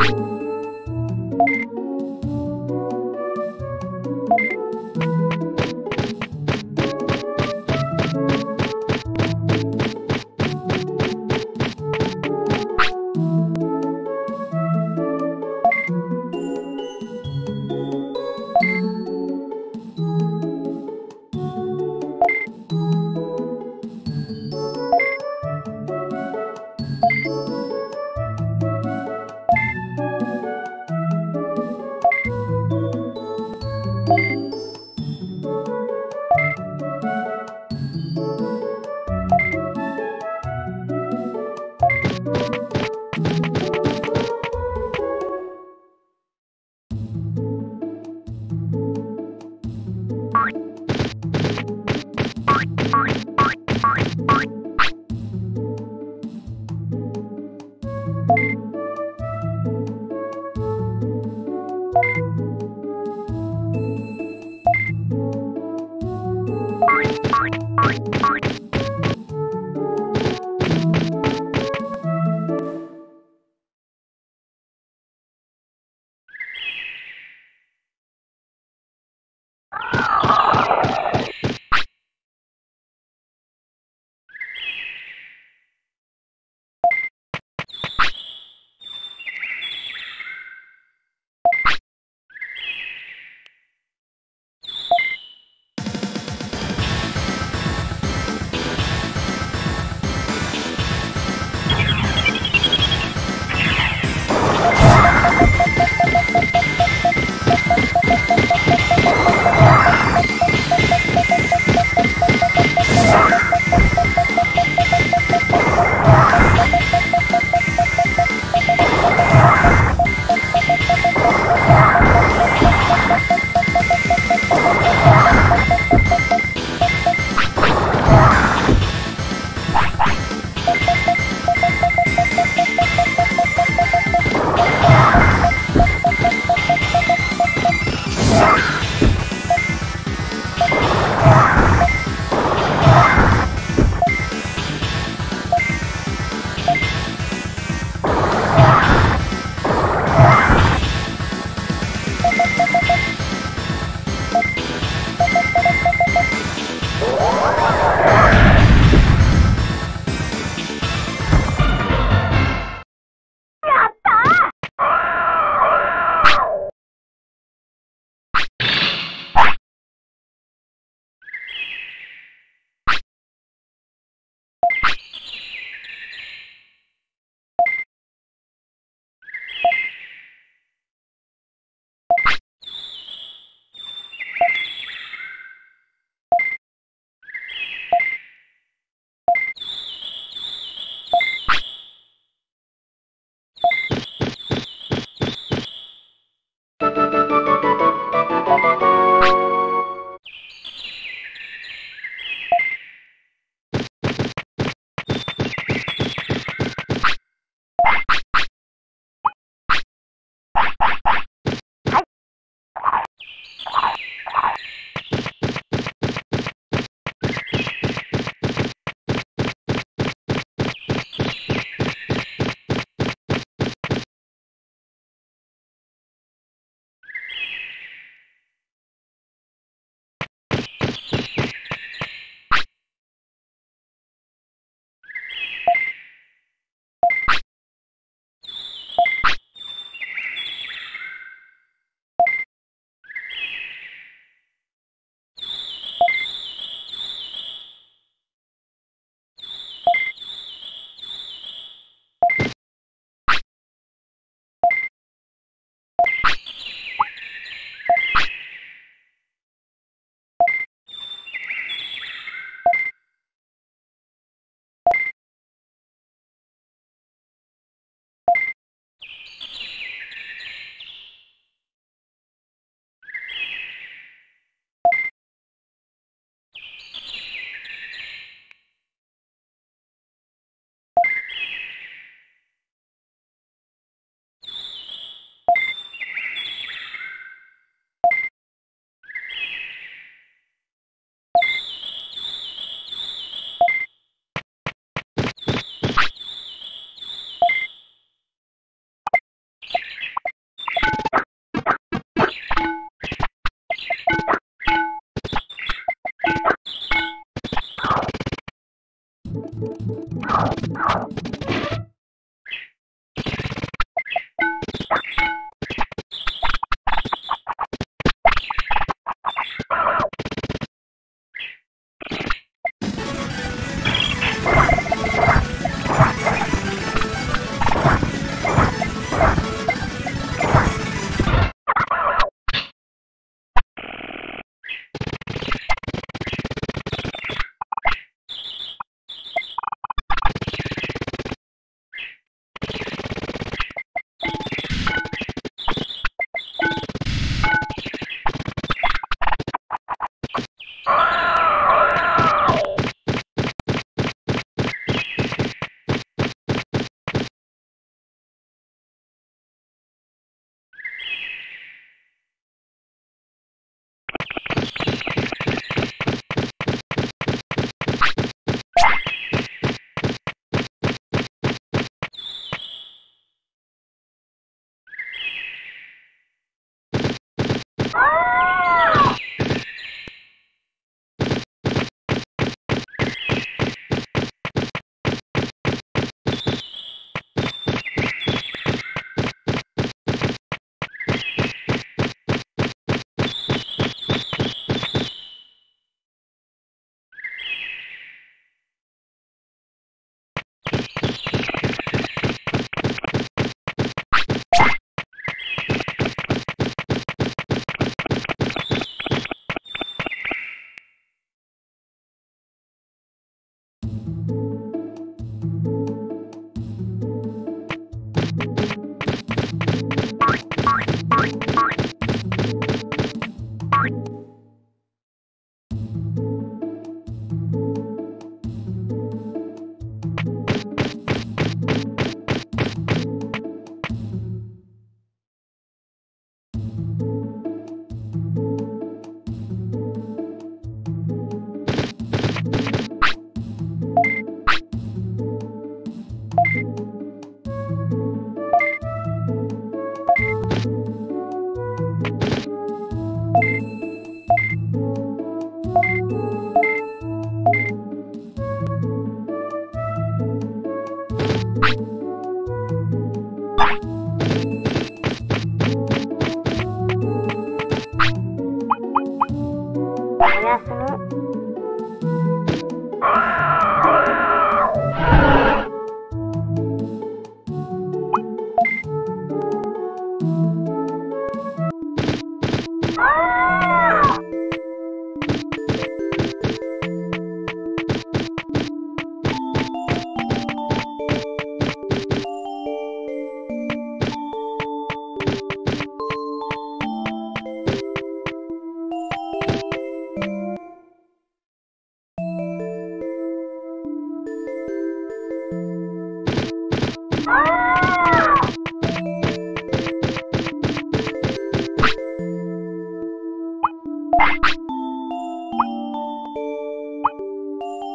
you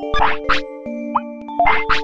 Bye.